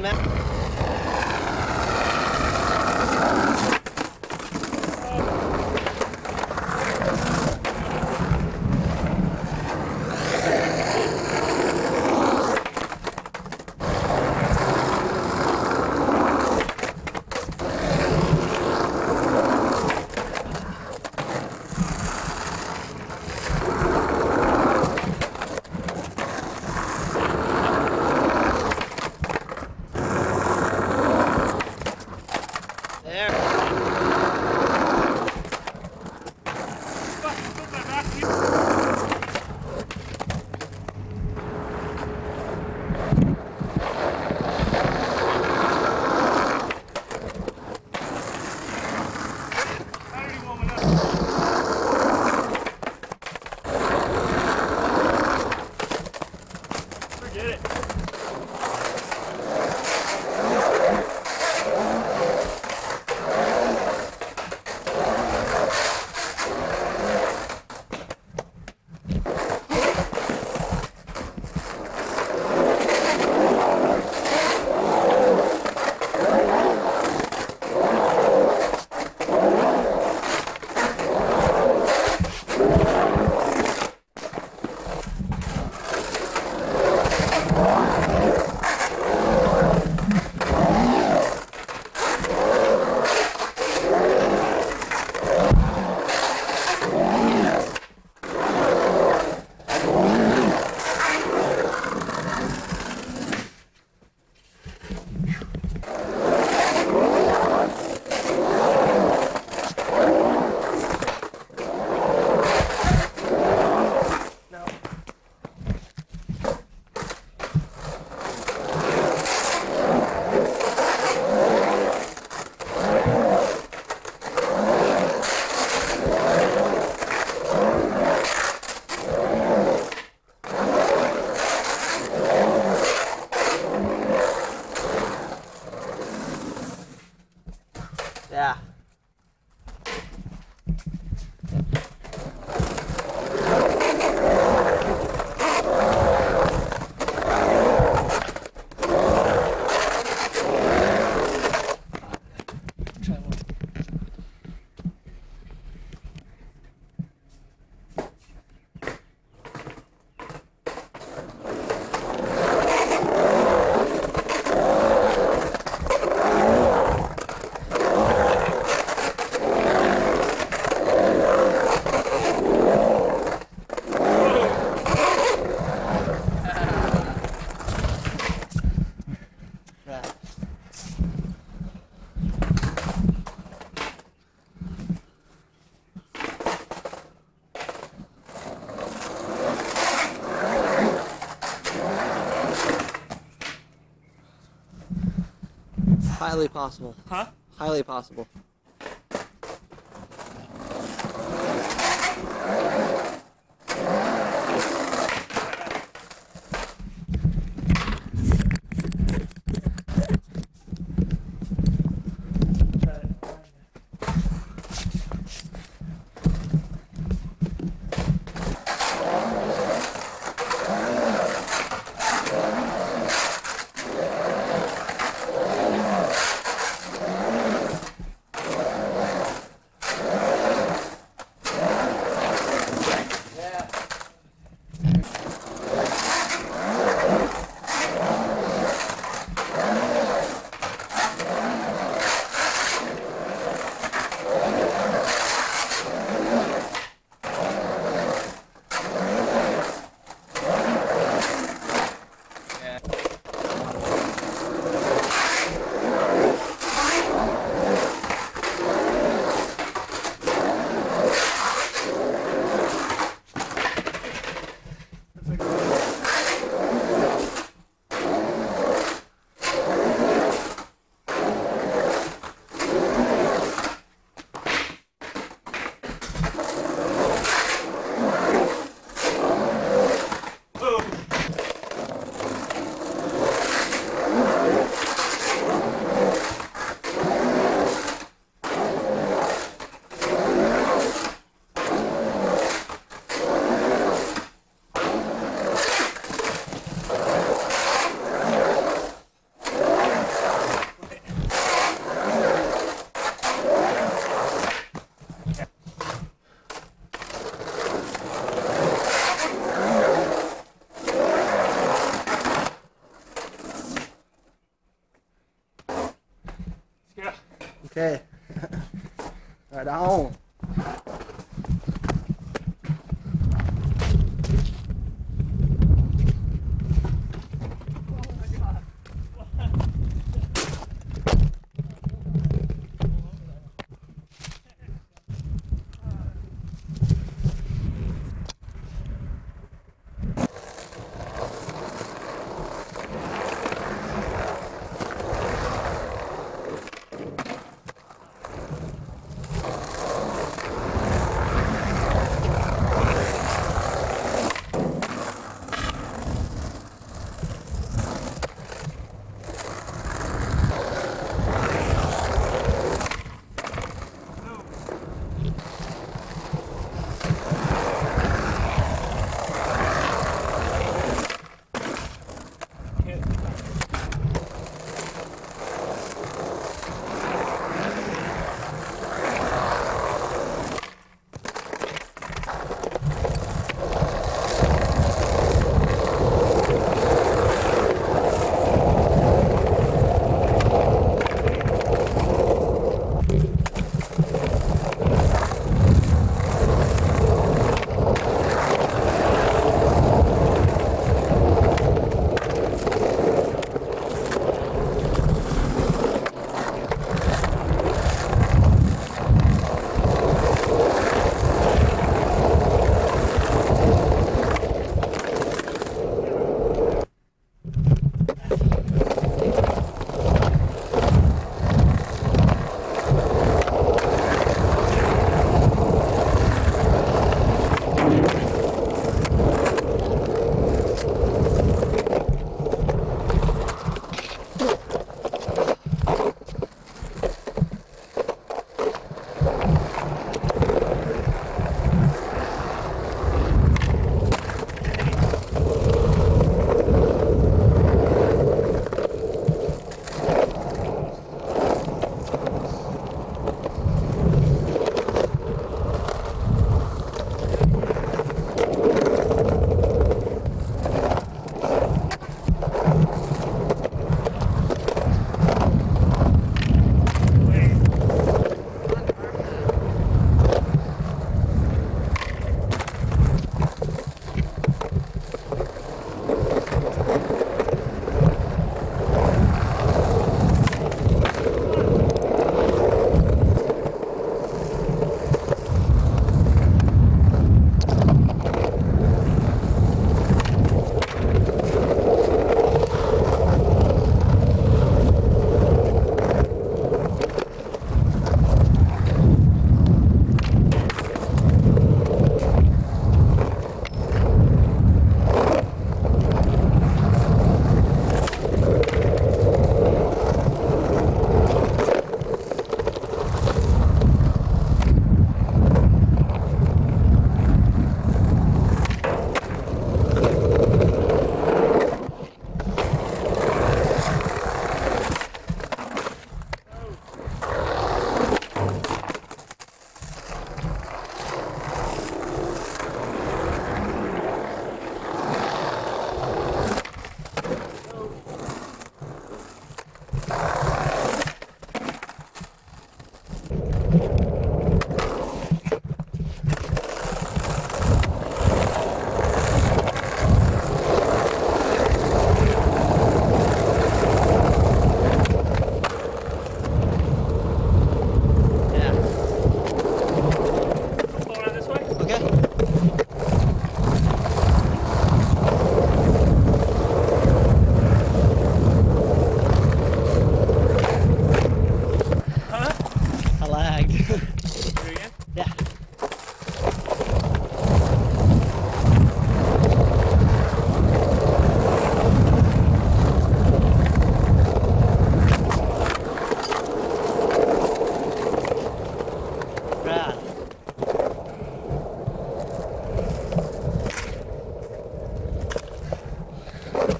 man. Whew. Highly possible. Huh? Highly possible.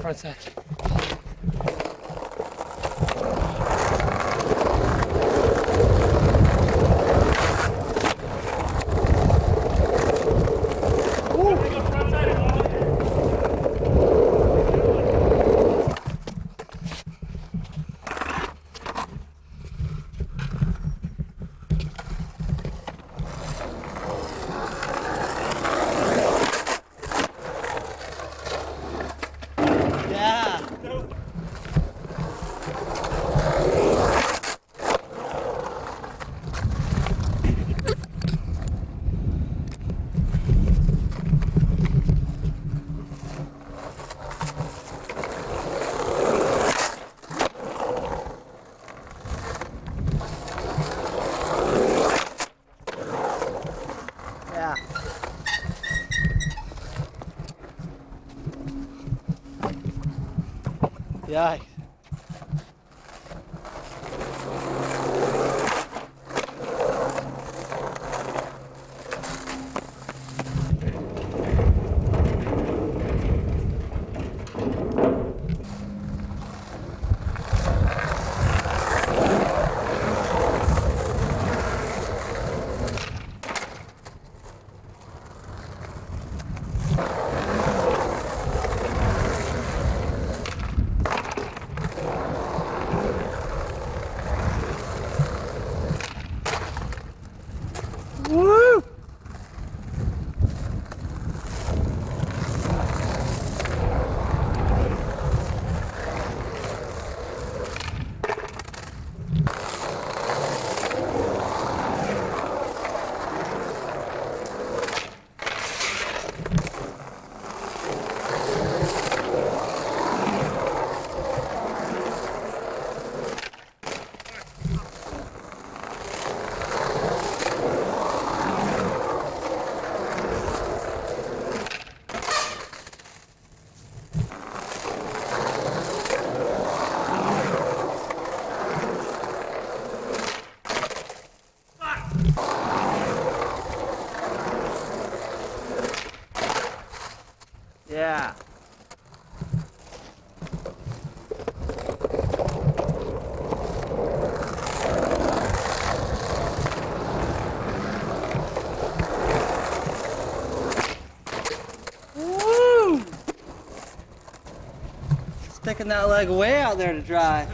front side. Sticking that leg way out there to dry.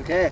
Okay.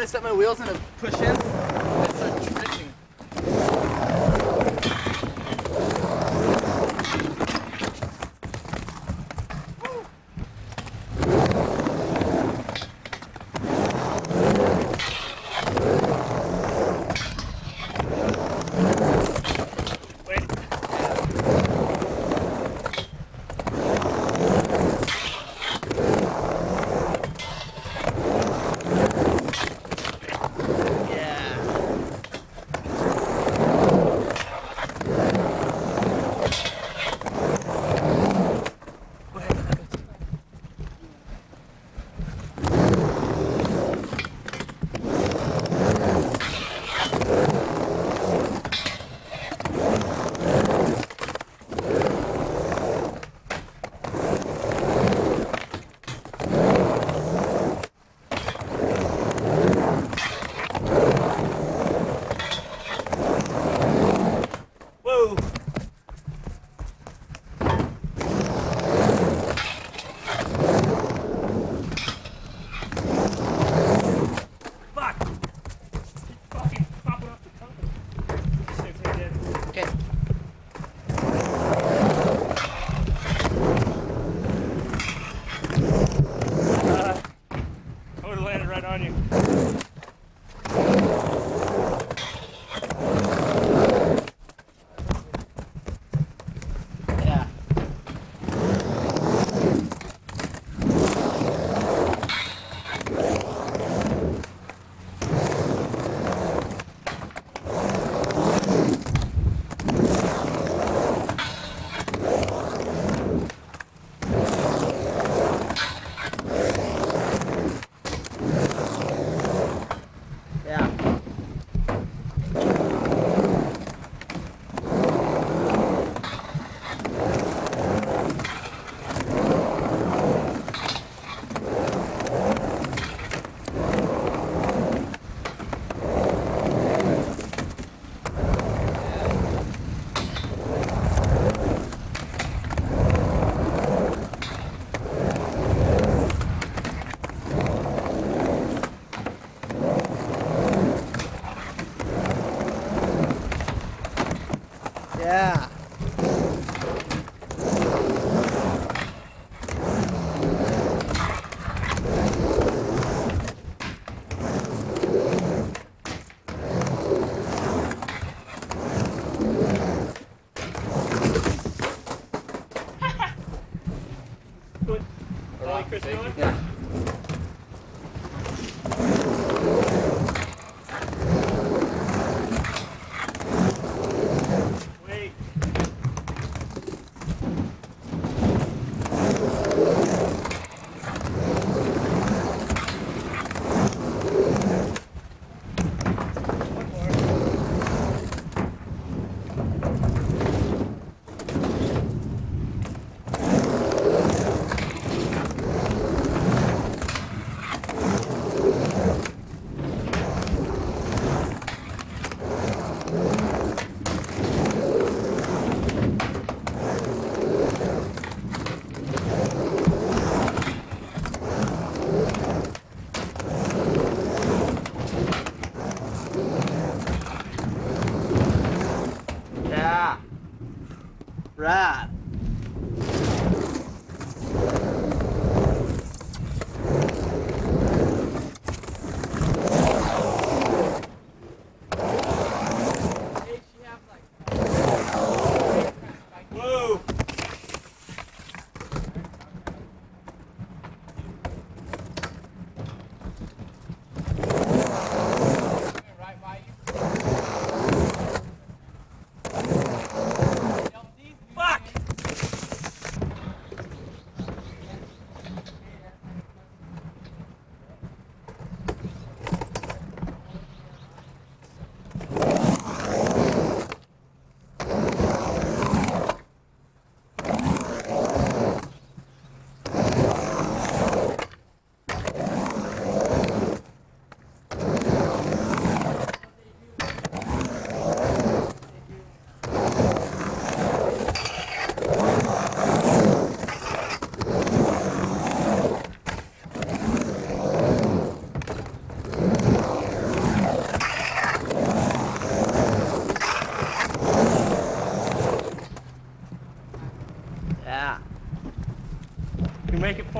When I set my wheels in a push in?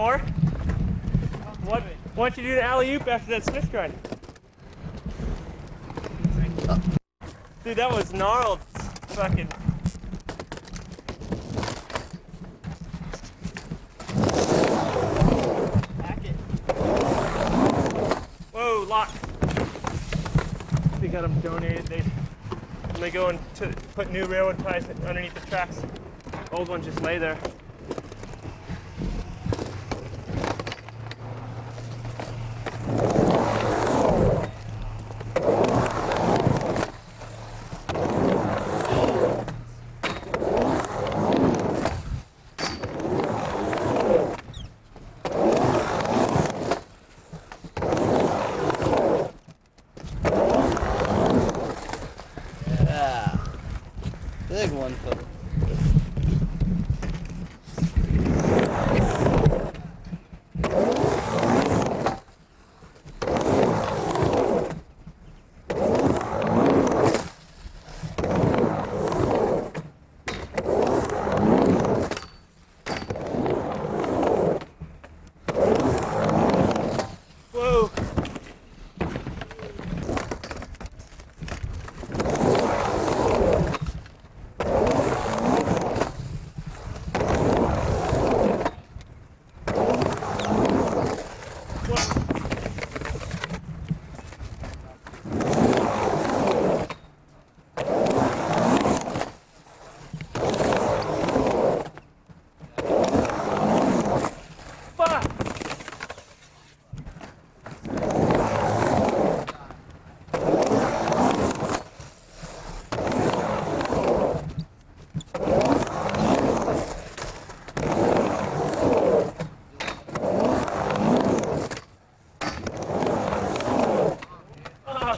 Four? What? Why don't you do the alley oop after that Smith grind? Dude, that was gnarled. Fucking. Whoa, lock. They got them donated. They they go and put new railroad ties underneath the tracks. Old ones just lay there.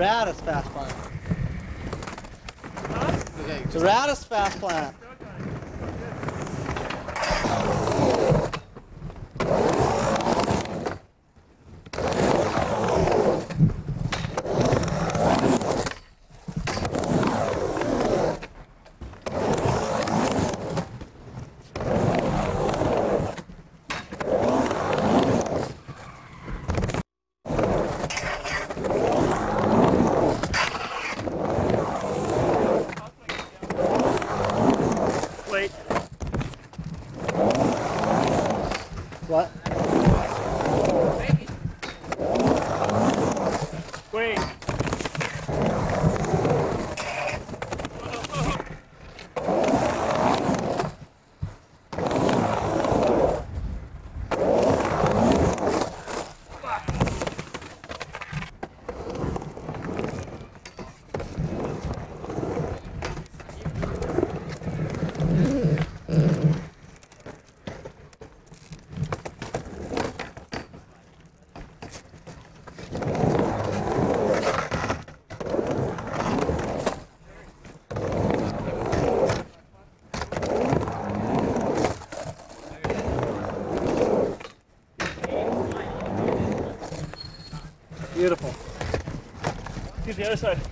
raddest fast plant. Huh? The raddest fast plant. other side.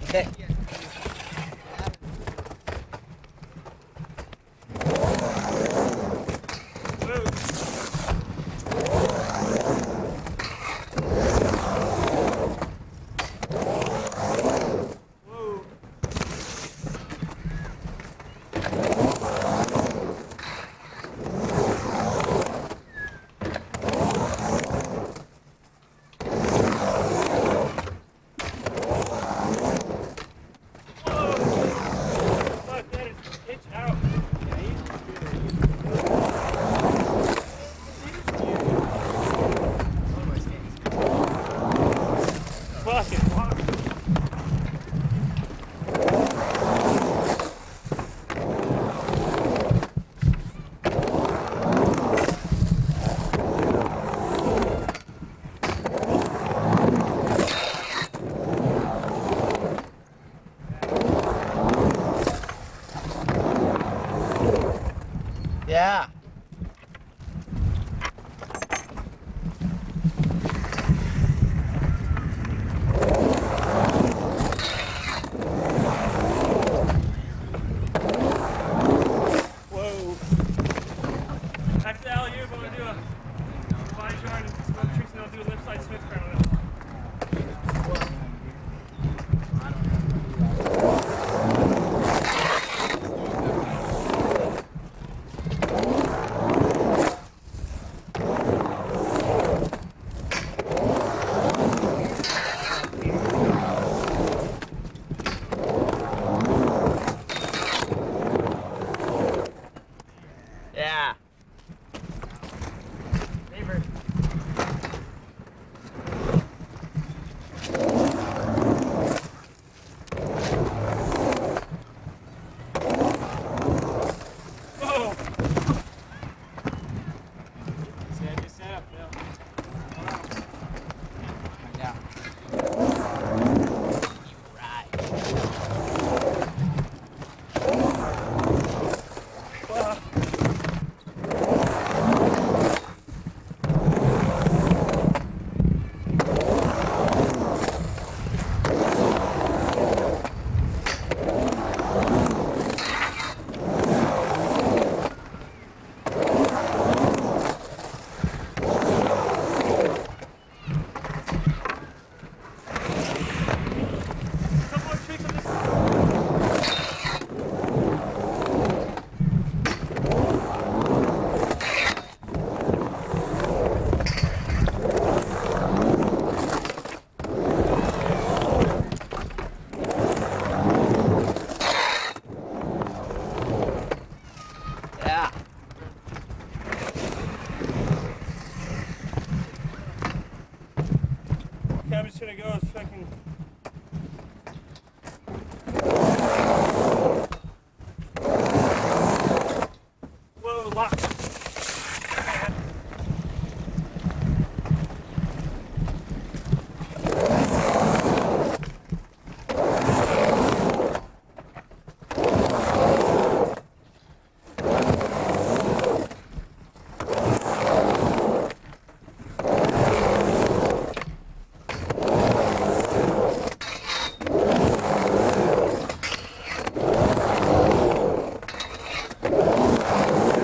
Yeah. ハハハハ!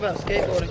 About skateboarding?